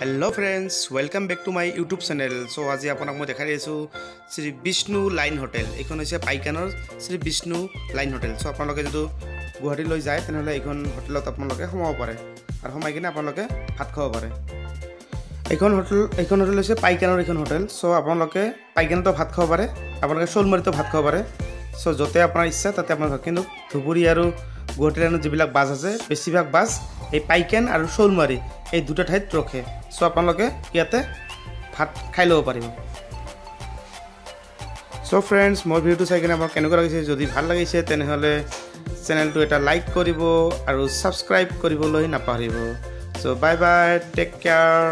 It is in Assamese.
Hello' friends welcome back to my YouTube channel so' আজি আপোনাক মই দেখাই আছোঁ শ্ৰী বিষ্ণু লাইন হোটেল। এইখন হৈছে পাইকানৰ Shri Vishnu line hotel. So' আপোনালোকে যদি গুৱাহাটীলৈ যায় তেনেহ'লে এইখন হোটেলত আপোনালোকে সোমাব পাৰে আৰু সোমাই কিনে আপোনালোকে ভাত খাব পাৰে। এইখন হোটেল এইখন হোটেল হৈছে পাইকানৰ এইখন হোটেল। চ' আপোনালোকে পাইকানতো ভাত খাব পাৰে আপোনালোকে শ'লমাৰিতো ভাত খাব পাৰে। চ' য'তে আপোনাৰ ইচ্ছা তাতে আপোনাৰ ভাত কিন্তু ধুবুৰী আৰু গুৱাহাটী লাইনত যিবিলাক বাছ আছে বেছিভাগ বাছ এই পাইকেন আৰু শ'লমাৰী এই দুটা ঠাইত ৰখে। চ' আপোনালোকে ইয়াতে ভাত খাই ল'ব পাৰিব। চ' ফ্ৰেণ্ডছ মোৰ ভিডিঅ'টো চাই কিনে আপোনাক কেনেকুৱা লাগিছে যদি ভাল লাগিছে তেনেহ'লে চেনেলটো এটা লাইক কৰিব আৰু ছাবস্ক্ৰাইব কৰিবলৈ নাপাহৰিব। চ' বাই বাই টেক কেয়াৰ